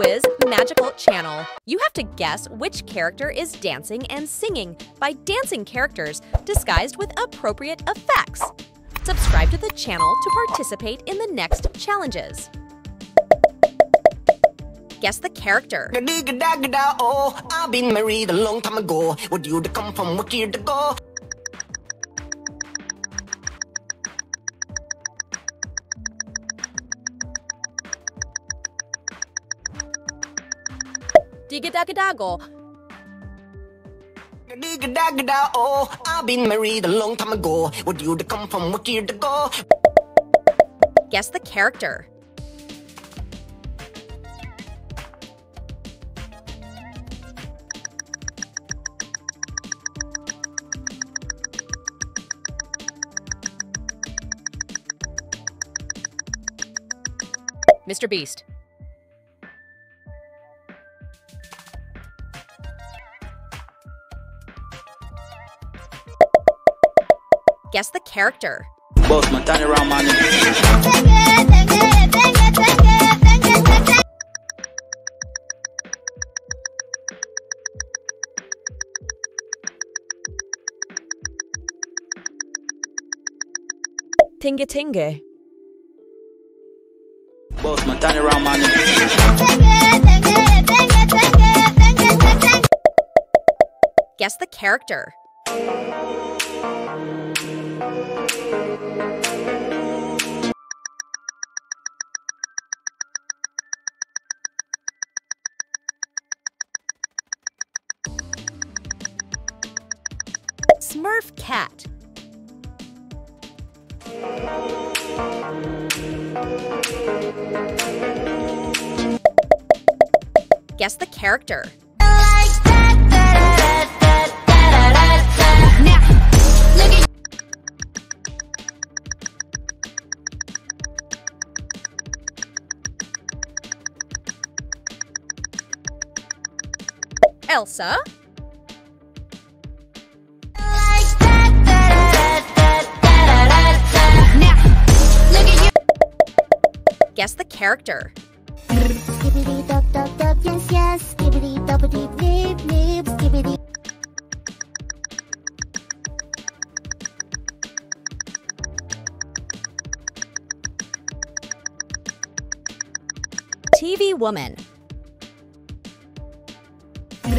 quiz magical channel. You have to guess which character is dancing and singing by dancing characters disguised with appropriate effects. Subscribe to the channel to participate in the next challenges. Guess the character. Oh, I've been married a long time ago. Would you come from to go? Digadagadago. Gada oh, I've been married a long time ago. Would you come from what year to go? Guess the character. Mr. Beast. Character. Boss man, turn around, man. Tenge Tenge. Boss man, turn around, man. Guess the character. Smurf cat. Guess the character. Elsa. Guess the character. TV dop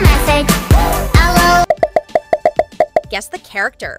message. I love. Guess the character.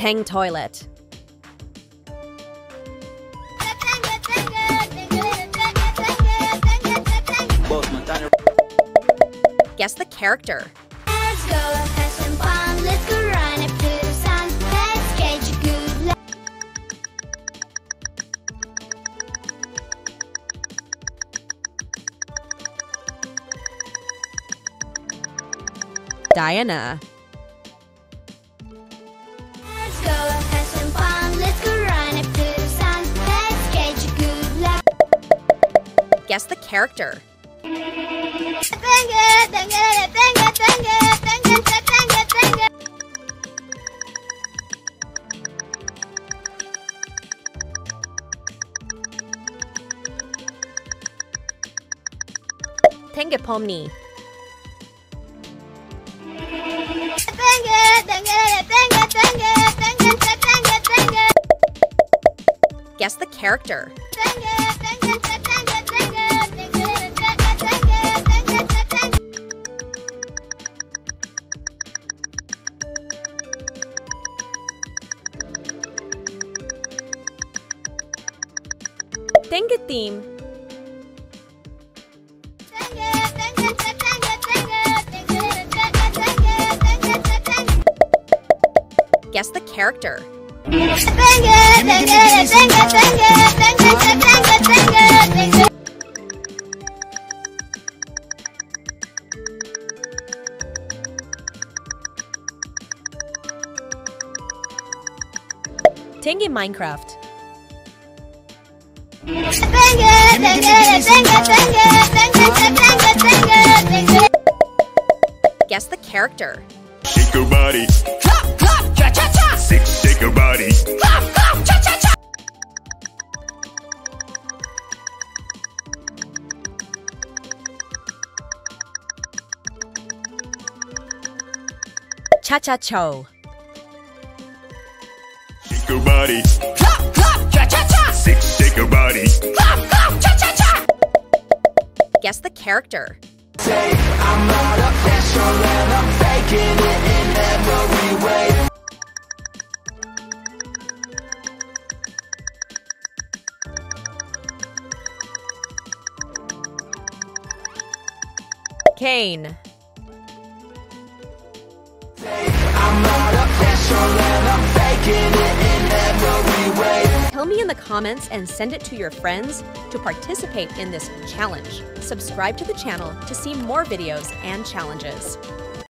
Tang toilet. Guess the character. Let's character. Tenge Pomni. Guess the character. Tenge theme. Guess the character. Tenge Minecraft. Guess the character. Shake your body. Six, shake your body. Cha Cha Cho. Shake your body. Six, shake your body. Guess the character. Kane. The comments and send it to your friends to participate in this challenge. Subscribe to the channel to see more videos and challenges.